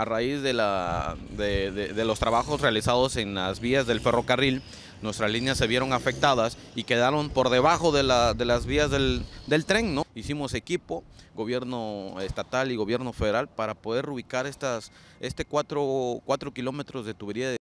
a raíz de, la, de, los trabajos realizados en las vías del ferrocarril, nuestras líneas se vieron afectadas y quedaron por debajo de, la, de las vías del, del, tren. ¿no? Hicimos equipo, gobierno estatal y gobierno federal, para poder ubicar estas, este 4 kilómetros de tubería. de